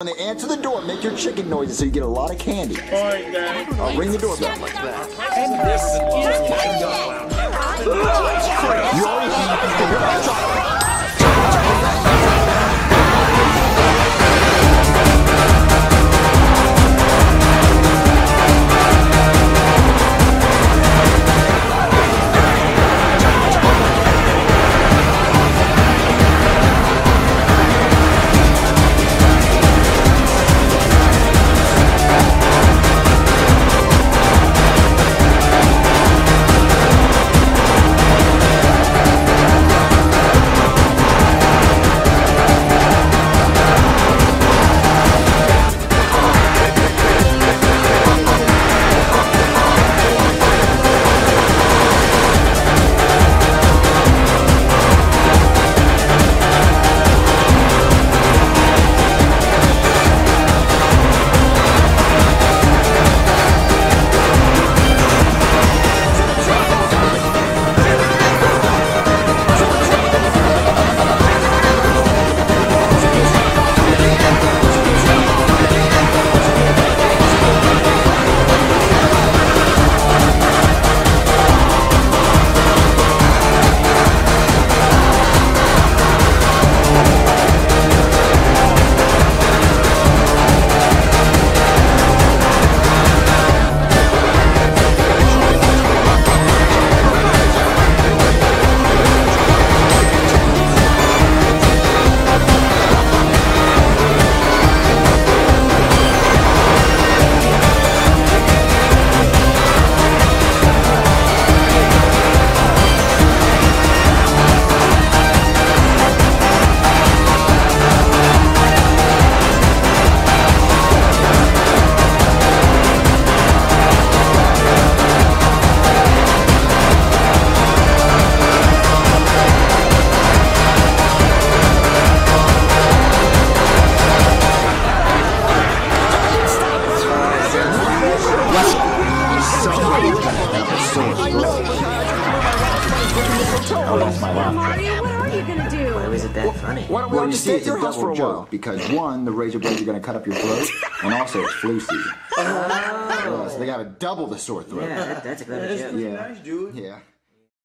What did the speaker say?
When they answer the door, make your chicken noises so you get a lot of candy. Alright, Daddy. I'll ring the doorbell like that. And this is Oh, that's my laugh. Mario, what are you gonna do? Why was it that funny? Why don't we Well, all you just stay at a your house for double a while? Because one, the razor blades are going to cut up your throat, and also it's flu season. Oh. Uh, so they got to double the sore throat. Yeah, that, that's a clever joke. Yeah. nice, dude. Yeah.